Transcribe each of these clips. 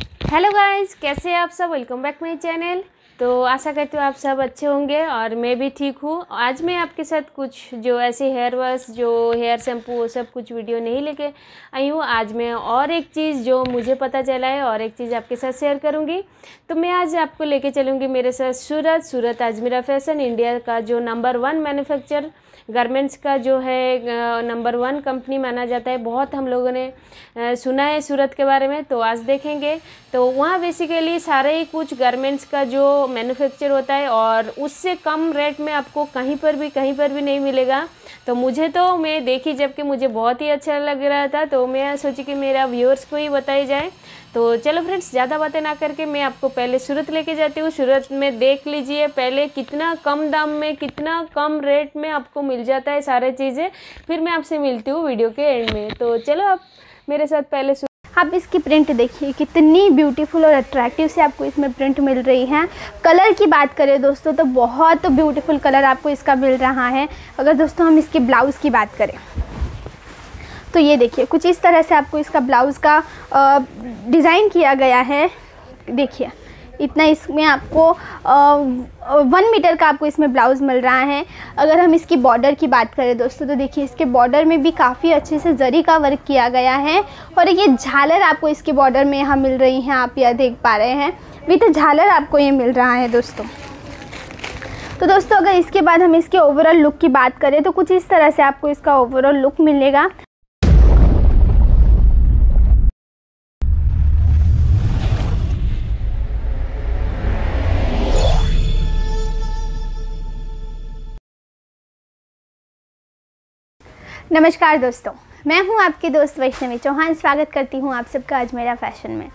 Hello guys कैसे हैं आप सब? वेलकम बैक माई चैनल तो आशा करती हूँ आप सब अच्छे होंगे और मैं भी ठीक हूँ। आज मैं आपके साथ कुछ जो ऐसे हेयर वॉश जो हेयर शैम्पू वो सब कुछ वीडियो नहीं लेके आई हूँ। आज मैं और एक चीज़ जो मुझे पता चला है और एक चीज़ आपके साथ शेयर करूँगी। तो मैं आज आपको लेके चलूँगी मेरे साथ सूरत सूरत आज मेरा फ़ैशन इंडिया का जो नंबर वन मैन्युफैक्चर गारमेंट्स का जो है नंबर वन कंपनी माना जाता है। बहुत हम लोगों ने सुना है सूरत के बारे में तो आज देखेंगे। तो वहाँ बेसिकली सारे ही कुछ गारमेंट्स का जो मैन्युफैक्चर होता है और उससे कम रेट में आपको कहीं पर भी, कहीं पर भी नहीं मिलेगा। तो मुझे तो मैं देखी जबकि मुझे बहुत ही अच्छा लग रहा था तो मैं सोची कि मेरा व्यूअर्स को ही बताई जाए। तो चलो फ्रेंड्स ज़्यादा बातें ना करके मैं आपको पहले सूरत लेके जाती हूँ। सूरत में देख लीजिए पहले कितना कम दाम में, कितना कम रेट में आपको मिल जाता है सारे चीज़ें। फिर मैं आपसे मिलती हूँ वीडियो के एंड में। तो चलो आप मेरे साथ पहले आप इसकी प्रिंट देखिए, कितनी ब्यूटीफुल और अट्रैक्टिव से आपको इसमें प्रिंट मिल रही है। कलर की बात करें दोस्तों तो बहुत ब्यूटीफुल कलर आपको इसका मिल रहा है। अगर दोस्तों हम इसके ब्लाउज़ की बात करें। तो ये देखिए कुछ इस तरह से आपको इसका ब्लाउज़ का डिज़ाइन किया गया है। देखिए इतना इसमें आपको आ, वन मीटर का आपको इसमें ब्लाउज़ मिल रहा है। अगर हम इसकी बॉर्डर की बात करें दोस्तों तो देखिए इसके बॉर्डर में भी काफ़ी अच्छे से जरी का वर्क किया गया है और ये झालर आपको इसके बॉर्डर में यहाँ मिल रही हैं आप यह देख पा रहे हैं। विथ झालर आपको ये मिल रहा है दोस्तों। तो दोस्तों अगर इसके बाद हम इसके ओवरऑल लुक की बात करें तो कुछ इस तरह से आपको इसका ओवरऑल लुक मिलेगा। नमस्कार दोस्तों, मैं हूँ आपकी दोस्त वैष्णवी चौहान, स्वागत करती हूँ आप सबका अजमेरा फ़ैशन में।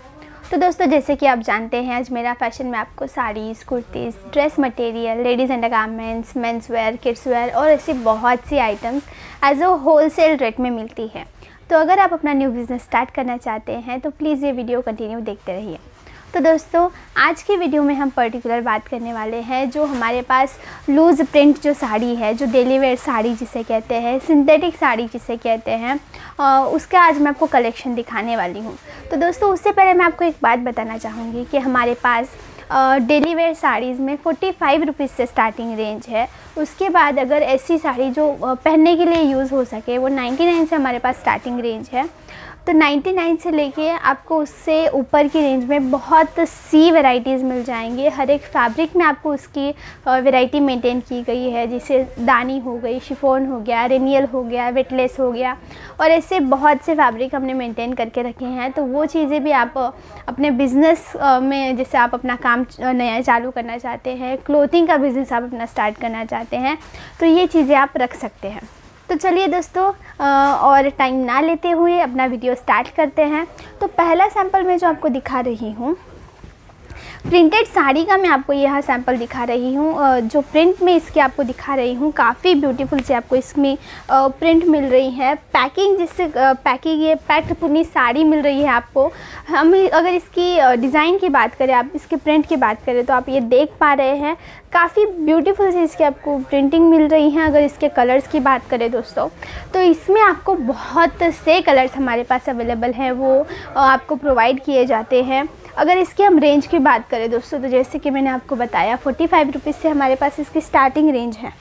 तो दोस्तों, जैसे कि आप जानते हैं अजमेरा फ़ैशन में आपको saris, kurtis dress material ladies under garments men's wear kids wear और ऐसी बहुत सी items as a wholesale rate में मिलती है। तो अगर आप अपना न्यू बिज़नेस स्टार्ट करना चाहते हैं तो प्लीज़ ये वीडियो कंटिन्यू देखते रहिए। तो दोस्तों, आज की वीडियो में हम पर्टिकुलर बात करने वाले हैं, जो हमारे पास लूज़ प्रिंट जो साड़ी है, जो डेली वेयर साड़ी जिसे कहते हैं सिंथेटिक साड़ी जिसे कहते हैं उसका आज मैं आपको कलेक्शन दिखाने वाली हूँ। तो दोस्तों, उससे पहले मैं आपको एक बात बताना चाहूँगी कि हमारे पास डेली वेयर साड़ीज़ में फोर्टी फाइव रुपीज़ से स्टार्टिंग रेंज है। उसके बाद अगर ऐसी साड़ी जो पहनने के लिए यूज़ हो सके, वो नाइन्टी नाइन से हमारे पास स्टार्टिंग रेंज है। तो 99 से लेके आपको उससे ऊपर की रेंज में बहुत सी वैरायटीज़ मिल जाएँगे। हर एक फैब्रिक में आपको उसकी वैरायटी मेंटेन की गई है। जैसे दानी हो गई शिफोन हो गया रेनियल हो गया वेटलेस हो गया। और ऐसे बहुत से फैब्रिक हमने मेंटेन करके रखे हैं। तो वो चीज़ें भी आप अपने बिज़नेस में जैसे आप अपना काम नया चालू करना चाहते हैं क्लोथिंग का बिज़नेस आप अपना स्टार्ट करना चाहते हैं तो ये चीज़ें आप रख सकते हैं। तो चलिए दोस्तों और टाइम ना लेते हुए अपना वीडियो स्टार्ट करते हैं। तो पहला सैंपल मैं जो आपको दिखा रही हूँ प्रिंटेड साड़ी का मैं आपको यह सैंपल दिखा रही हूँ। जो प्रिंट में इसके आपको दिखा रही हूँ, काफ़ी ब्यूटीफुल से आपको इसमें प्रिंट मिल रही है। पैकिंग जिससे पैकिंग ये पैक्ड पूरी साड़ी मिल रही है आपको। हम अगर इसकी डिज़ाइन की बात करें, आप इसके प्रिंट की बात करें तो आप ये देख पा रहे हैं। काफ़ी ब्यूटीफुल से इसकी आपको प्रिंटिंग मिल रही है, अगर इसके कलर्स की बात करें दोस्तों। तो इसमें आपको बहुत से कलर्स हमारे पास अवेलेबल हैं, वो आपको प्रोवाइड किए जाते हैं। अगर इसकी हम रेंज की बात करें दोस्तों तो जैसे कि मैंने आपको बताया फोर्टी फाइव रुपीज़ से हमारे पास इसकी स्टार्टिंग रेंज है।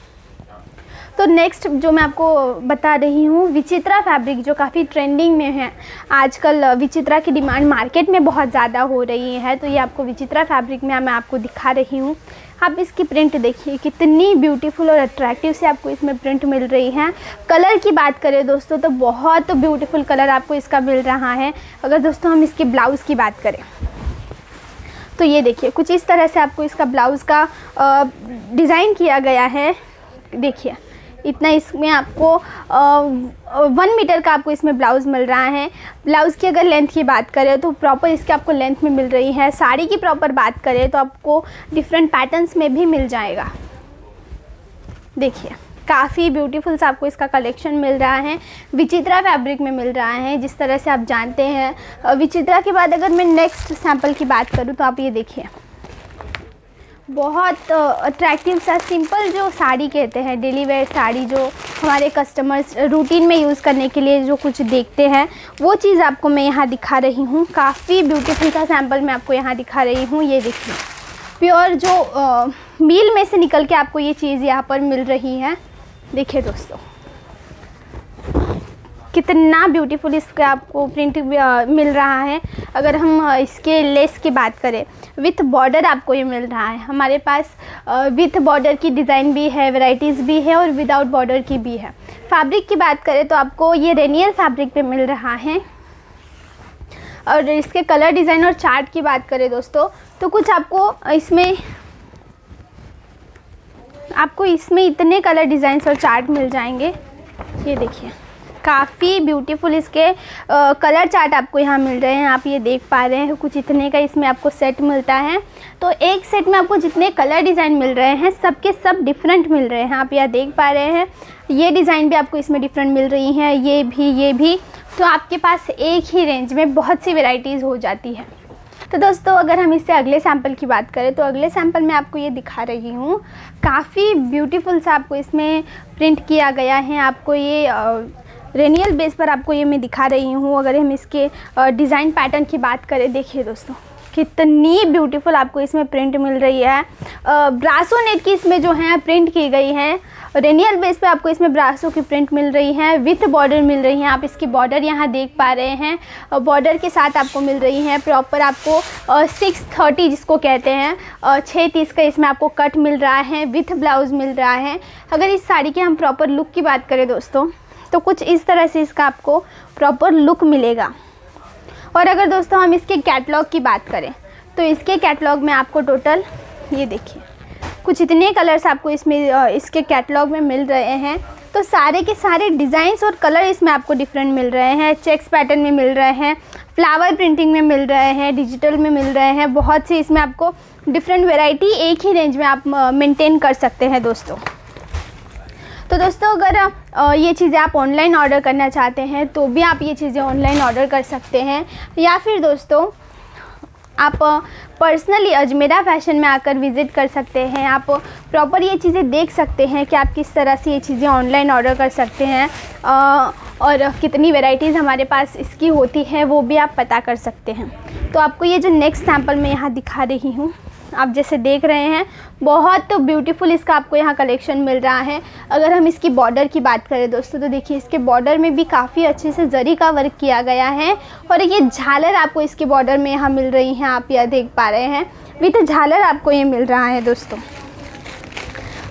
तो नेक्स्ट जो मैं आपको बता रही हूँ, विचित्रा फैब्रिक जो काफ़ी ट्रेंडिंग में है। आजकल विचित्रा की डिमांड मार्केट में बहुत ज़्यादा हो रही है तो ये आपको विचित्रा फैब्रिक में मैं आपको दिखा रही हूँ। आप इसकी प्रिंट देखिए, कितनी ब्यूटीफुल और अट्रैक्टिव से आपको इसमें प्रिंट मिल रही है। कलर की बात करें दोस्तों तो बहुत ब्यूटीफुल कलर आपको इसका मिल रहा है। अगर दोस्तों हम इसके ब्लाउज़ की बात करें तो ये देखिए, कुछ इस तरह से आपको इसका ब्लाउज़ का डिज़ाइन किया गया है। देखिए, इतना इसमें आपको वन मीटर का आपको इसमें ब्लाउज़ मिल रहा है। ब्लाउज़ की अगर लेंथ की बात करें तो प्रॉपर इसके आपको लेंथ में मिल रही है। साड़ी की प्रॉपर बात करें तो आपको डिफरेंट पैटर्न्स में भी मिल जाएगा। देखिए। काफ़ी ब्यूटीफुल सा आपको इसका कलेक्शन मिल रहा है। विचित्रा फैब्रिक में मिल रहा है, जिस तरह से आप जानते हैं। विचित्रा के बाद अगर मैं नेक्स्ट सैंपल की बात करूँ तो आप ये देखिए। बहुत अट्रैक्टिव सा सिंपल जो साड़ी कहते हैं डेली वेयर साड़ी जो हमारे कस्टमर्स रूटीन में यूज़ करने के लिए जो कुछ देखते हैं, वो चीज़ आपको मैं यहाँ दिखा रही हूँ। काफ़ी ब्यूटीफुल सा सैंपल मैं आपको यहाँ दिखा रही हूँ, ये देखिए। प्योर जो मील में से निकल के आपको ये चीज़ यहाँ पर मिल रही है। देखिए दोस्तों, कितना ब्यूटीफुल इसका आपको प्रिंट मिल रहा है। अगर हम इसके लेस की बात करें विथ बॉर्डर आपको ये मिल रहा है। हमारे पास विथ बॉर्डर की डिज़ाइन भी है वैरायटीज़ भी है और विदाउट बॉर्डर की भी है। फैब्रिक की बात करें तो आपको ये रेनियर फैब्रिक पे मिल रहा है। और इसके कलर डिज़ाइन और चार्ट की बात करें दोस्तों तो कुछ आपको इसमें आपको इसमें इतने कलर डिज़ाइंस और चार्ट मिल जाएँगे। ये देखिए काफ़ी ब्यूटीफुल इसके आ, कलर चार्ट आपको यहाँ मिल रहे हैं आप ये देख पा रहे हैं कुछ इतने का इसमें आपको सेट मिलता है। तो एक सेट में आपको जितने कलर डिज़ाइन मिल रहे हैं सबके सब डिफरेंट मिल रहे हैं आप यहाँ देख पा रहे हैं। ये डिज़ाइन भी आपको इसमें डिफरेंट मिल रही हैं ये भी ये भी। तो आपके पास एक ही रेंज में बहुत सी वेराइटीज़ हो जाती है। तो दोस्तों, अगर हम इससे अगले सैंपल की बात करें तो अगले सैंपल में आपको ये दिखा रही हूँ। काफ़ी ब्यूटीफुल सा आपको इसमें प्रिंट किया गया है। आपको ये रेनियल बेस पर आपको ये मैं दिखा रही हूँ। अगर हम इसके डिज़ाइन पैटर्न की बात करें, देखिए दोस्तों, कितनी ब्यूटीफुल आपको इसमें प्रिंट मिल रही है। ब्रासो नेट की इसमें जो है प्रिंट की गई है। रेनियल बेस पे आपको इसमें ब्रासो की प्रिंट मिल रही है विथ बॉर्डर मिल रही है, आप इसकी बॉर्डर यहाँ देख पा रहे हैं बॉर्डर के साथ आपको मिल रही है प्रॉपर आपको सिक्स थर्टी जिसको कहते हैं छः तीस का इसमें आपको कट मिल रहा है विथ ब्लाउज़ मिल रहा है। अगर इस साड़ी के हम प्रॉपर लुक की बात करें दोस्तों तो कुछ इस तरह से इसका आपको प्रॉपर लुक मिलेगा। और अगर दोस्तों हम इसके कैटलॉग की बात करें तो इसके कैटलॉग में आपको टोटल ये देखिए। कुछ इतने कलर्स आपको इसमें इसके कैटलॉग में मिल रहे हैं। तो सारे के सारे डिज़ाइंस और कलर इसमें आपको डिफरेंट मिल रहे हैं। चेक्स पैटर्न में मिल रहे हैं फ्लावर प्रिंटिंग में मिल रहे हैं डिजिटल में मिल रहे हैं। बहुत से इसमें आपको डिफरेंट वेराइटी एक ही रेंज में आप मेंटेन कर सकते हैं दोस्तों। तो दोस्तों, अगर ये चीज़ें आप ऑनलाइन ऑर्डर करना चाहते हैं तो भी आप ये चीज़ें ऑनलाइन ऑर्डर कर सकते हैं। या फिर दोस्तों आप पर्सनली अजमेरा फ़ैशन में आकर विज़िट कर सकते हैं। आप प्रॉपर ये चीज़ें देख सकते हैं कि आप किस तरह से ये चीज़ें ऑनलाइन ऑर्डर कर सकते हैं। और कितनी वेराइटीज़ हमारे पास इसकी होती है, वो भी आप पता कर सकते हैं। तो आपको ये जो नेक्स्ट सैंपल मैं यहाँ दिखा रही हूँ आप जैसे देख रहे हैं, बहुत ब्यूटीफुल इसका आपको यहाँ कलेक्शन मिल रहा है। अगर हम इसकी बॉर्डर की बात करें दोस्तों तो देखिए इसके बॉर्डर में भी काफ़ी अच्छे से जरी का वर्क किया गया है और ये झालर आपको इसके बॉर्डर में यहाँ मिल रही हैं, आप यह देख पा रहे हैं। विथ झालर आपको ये मिल रहा है दोस्तों।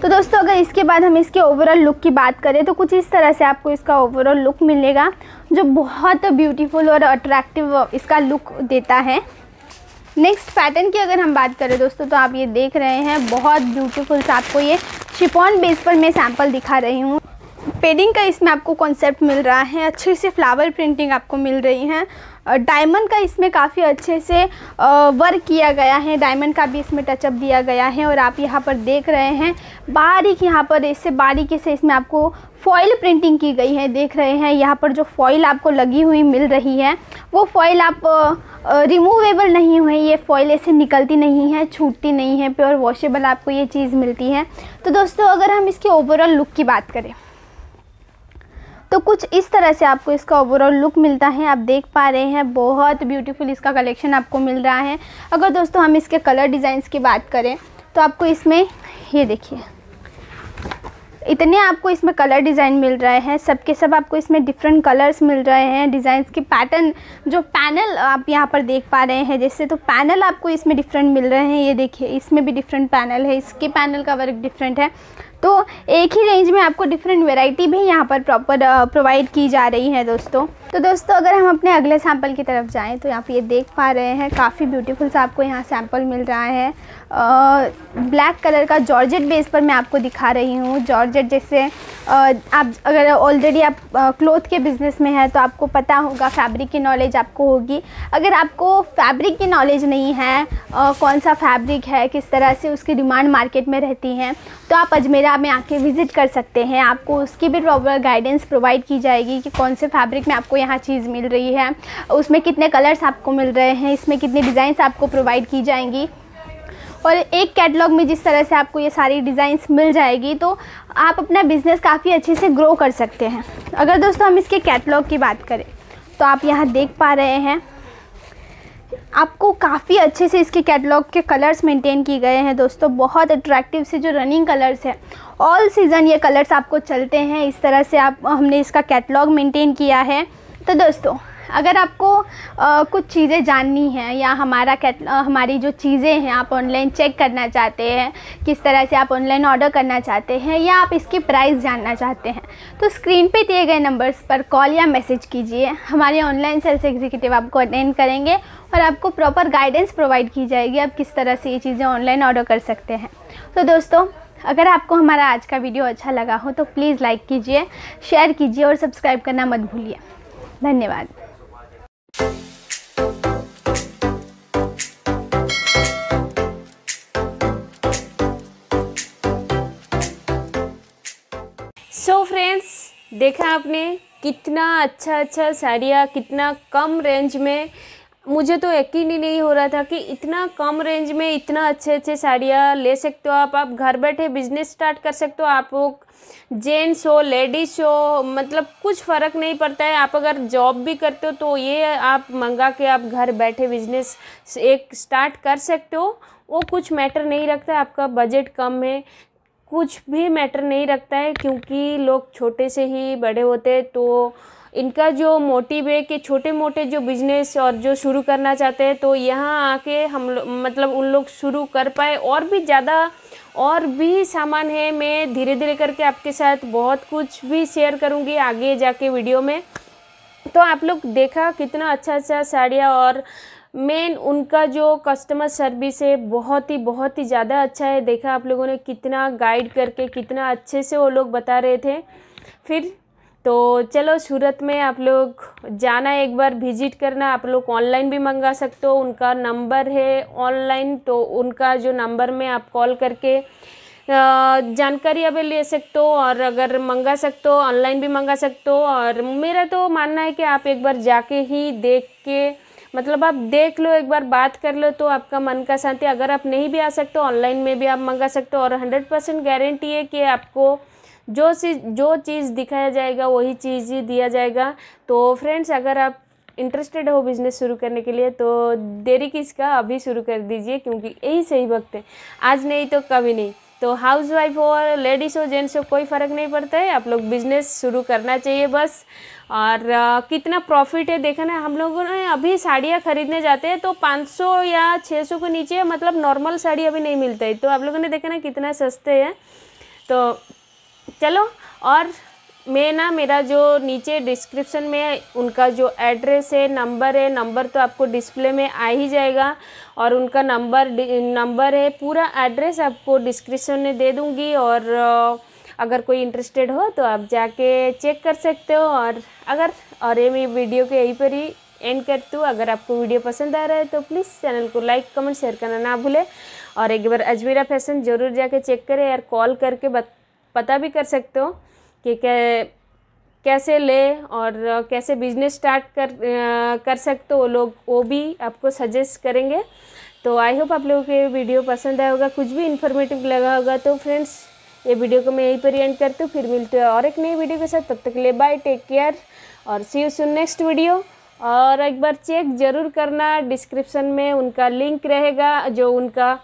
तो दोस्तों, अगर इसके बाद हम इसके ओवरऑल लुक की बात करें तो कुछ इस तरह से आपको इसका ओवरऑल लुक मिलेगा, जो बहुत ब्यूटीफुल और अट्रैक्टिव इसका लुक देता है। नेक्स्ट पैटर्न की अगर हम बात करें दोस्तों तो आप ये देख रहे हैं, बहुत ब्यूटीफुल सा आपको ये शिफॉन बेस पर मैं सैंपल दिखा रही हूँ। पेडिंग का इसमें आपको कॉन्सेप्ट मिल रहा है, अच्छे से फ्लावर प्रिंटिंग आपको मिल रही है। डायमंड का इसमें काफ़ी अच्छे से वर्क किया गया है। डायमंड का भी इसमें टचअप दिया गया है और आप यहाँ पर देख रहे हैं। बारीक यहाँ पर इससे बारीकी से इसमें आपको फॉइल प्रिंटिंग की गई है। देख रहे हैं, यहाँ पर जो फॉइल आपको लगी हुई मिल रही है, वो फॉइल आप रिमूवेबल नहीं हुई ये फॉइल ऐसे निकलती नहीं है, छूटती नहीं है प्योर वॉशेबल आपको ये चीज़ मिलती है। तो दोस्तों, अगर हम इसके ओवरऑल लुक की बात करें तो कुछ इस तरह से आपको इसका ओवरऑल लुक मिलता है, आप देख पा रहे हैं, बहुत ब्यूटीफुल इसका कलेक्शन आपको मिल रहा है। अगर दोस्तों हम इसके कलर डिज़ाइंस की बात करें तो आपको इसमें, ये देखिए, इतने आपको इसमें कलर डिज़ाइन मिल रहे हैं, सबके सब आपको इसमें डिफरेंट कलर्स मिल रहे हैं डिज़ाइंस के पैटर्न जो पैनल आप यहाँ पर देख पा रहे हैं, जैसे तो पैनल आपको इसमें डिफरेंट मिल रहे हैं, ये देखिए, इसमें भी डिफरेंट पैनल है, इसके पैनल का वर्क डिफरेंट है। तो एक ही रेंज में आपको डिफरेंट वेराइटी भी यहाँ पर प्रॉपर प्रोवाइड की जा रही है दोस्तों। तो दोस्तों अगर हम अपने अगले सैंपल की तरफ़ जाएँ तो यहाँ पे ये देख पा रहे हैं काफ़ी ब्यूटीफुल सा आपको यहाँ सैंपल मिल रहा है। ब्लैक कलर का जॉर्जेट बेस पर मैं आपको दिखा रही हूँ। जॉर्जेट जैसे आप अगर ऑलरेडी आप क्लोथ के बिज़नेस में है तो आपको पता होगा फैब्रिक की नॉलेज आपको होगी। अगर आपको फैब्रिक की नॉलेज नहीं है आ, कौन सा फैब्रिक है किस तरह से उसकी डिमांड मार्केट में रहती है तो आप अजमेरा में आके विज़िट कर सकते हैं। आपको उसकी भी प्रॉपर गाइडेंस प्रोवाइड की जाएगी कि कौन से फैब्रिक में आपको यहाँ चीज़ मिल रही है। उसमें कितने कलर्स आपको मिल रहे हैं, इसमें कितने डिज़ाइंस आपको प्रोवाइड की जाएँगी। और एक कैटलॉग में जिस तरह से आपको ये सारी डिज़ाइंस मिल जाएगी तो आप अपना बिज़नेस काफ़ी अच्छे से ग्रो कर सकते हैं। अगर दोस्तों हम इसके कैटलॉग की बात करें तो आप यहाँ देख पा रहे हैं, आपको काफ़ी अच्छे से इसके कैटलॉग के कलर्स मेंटेन किए गए हैं दोस्तों। बहुत अट्रैक्टिव से जो रनिंग कलर्स हैं ऑल सीज़न ये कलर्स आपको चलते हैं। इस तरह से आप, हमने इसका कैटलॉग मेंटेन किया है। तो दोस्तों अगर आपको आ, कुछ चीज़ें जाननी हैं या हमारा कैट हमारी जो चीज़ें हैं आप ऑनलाइन चेक करना चाहते हैं किस तरह से आप ऑनलाइन ऑर्डर करना चाहते हैं या आप इसकी प्राइस जानना चाहते हैं तो स्क्रीन पे दिए गए नंबर्स पर कॉल या मैसेज कीजिए। हमारे ऑनलाइन सेल्स एग्जीक्यूटिव आपको अटेंड करेंगे और आपको प्रॉपर गाइडेंस प्रोवाइड की जाएगी आप किस तरह से ये चीज़ें ऑनलाइन ऑर्डर कर सकते हैं। तो दोस्तों अगर आपको हमारा आज का वीडियो अच्छा लगा हो तो प्लीज़ लाइक कीजिए शेयर कीजिए और सब्सक्राइब करना मत भूलिए। धन्यवाद। सो so फ्रेंड्स देखा आपने कितना अच्छा अच्छा साड़ियाँ, कितना कम रेंज में। मुझे तो यकीन ही नहीं हो रहा था कि इतना कम रेंज में इतना अच्छे अच्छे साड़ियाँ ले सकते हो आप। आप घर बैठे बिज़नेस स्टार्ट कर सकते हो, आप जेंट्स हो, लेडीज़ हो मतलब कुछ फ़र्क नहीं पड़ता है। आप अगर जॉब भी करते हो तो ये आप मंगा के आप घर बैठे बिज़नेस एक स्टार्ट कर सकते हो। वो कुछ मैटर नहीं रखता है। आपका बजट कम है। कुछ भी मैटर नहीं रखता है, क्योंकि लोग छोटे से ही बड़े होते हैं तो इनका जो मोटिव है कि छोटे मोटे जो बिज़नेस और जो शुरू करना चाहते हैं तो यहाँ आके हम मतलब उन लोग शुरू कर पाए। और भी ज़्यादा, और भी सामान है, मैं धीरे धीरे करके आपके साथ बहुत कुछ भी शेयर करूँगी आगे जाके वीडियो में। तो आप लोग देखा कितना अच्छा अच्छा साड़ियाँ और मेन उनका जो कस्टमर सर्विस है, बहुत ही बहुत ही ज़्यादा अच्छा है। देखा आप लोगों ने कितना गाइड करके, कितना अच्छे से वो लोग बता रहे थे। फिर तो चलो, सूरत में आप लोग जाना एक बार विज़िट करना। आप लोग ऑनलाइन भी मंगा सकते हो। उनका नंबर है ऑनलाइन तो उनका जो नंबर में आप कॉल करके जानकारी अभी ले सकते हो और अगर मंगा सकते हो ऑनलाइन भी मंगा सकते हो। और मेरा तो मानना है कि आप एक बार जाके ही देख के मतलब आप देख लो, एक बार बात कर लो तो आपका मन का शांति। अगर आप नहीं भी आ सकते ऑनलाइन में भी आप मंगा सकते हो। और हंड्रेड परसेंट गारंटी है कि आपको जो चीज़ जो चीज़ दिखाया जाएगा वही चीज़ ही दिया जाएगा। तो फ्रेंड्स अगर आप इंटरेस्टेड हो बिज़नेस शुरू करने के लिए तो देरी किसका? अभी शुरू कर दीजिए क्योंकि यही सही वक्त है। आज नहीं तो कभी नहीं। तो हाउस वाइफ हो लेडीज़ हो जेंट्स हो कोई फ़र्क नहीं पड़ता है। आप लोग बिज़नेस शुरू करना चाहिए बस। और आ, कितना प्रॉफिट है देखा ना हम लोगों ने अभी साड़ियाँ ख़रीदने जाते हैं तो 500 या 600 के नीचे मतलब नॉर्मल साड़ी अभी नहीं मिलता है। तो आप लोगों ने देखा ना कितना सस्ते हैं। तो चलो, और मैं ना, मेरा जो नीचे डिस्क्रिप्शन में उनका जो एड्रेस है नंबर है नंबर तो आपको डिस्प्ले में आ ही जाएगा, और उनका नंबर नंबर है, पूरा एड्रेस आपको डिस्क्रिप्शन में दे दूँगी, और अगर कोई इंटरेस्टेड हो तो आप जाके चेक कर सकते हो, और अगर, और ये मैं वीडियो के यहीं पर ही एंड करती हूँ, अगर आपको वीडियो पसंद आ रहा है तो प्लीज़ चैनल को लाइक कमेंट शेयर करना ना भूलें, और एक बार अजमेरा फ़ैशन ज़रूर जाके चेक करें यार कॉल करके बत पता भी कर सकते हो कि कै, कैसे ले और कैसे बिज़नेस स्टार्ट कर कर सकते हो लोग, वो भी आपको सजेस्ट करेंगे। तो आई होप आप लोगों को ये वीडियो पसंद आया होगा। कुछ भी इन्फॉर्मेटिव लगा होगा तो फ्रेंड्स ये वीडियो को मैं यहीं पर एंड करती हूँ। फिर मिलते हैं और एक नई वीडियो के साथ। तब तक ले बाय टेक केयर और see you soon next video और एक बार चेक ज़रूर करना। डिस्क्रिप्शन में उनका लिंक रहेगा, जो उनका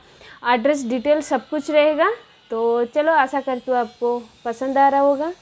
एड्रेस डिटेल सब कुछ रहेगा। तो चलो आशा करती हूँ आपको पसंद आ रहा होगा।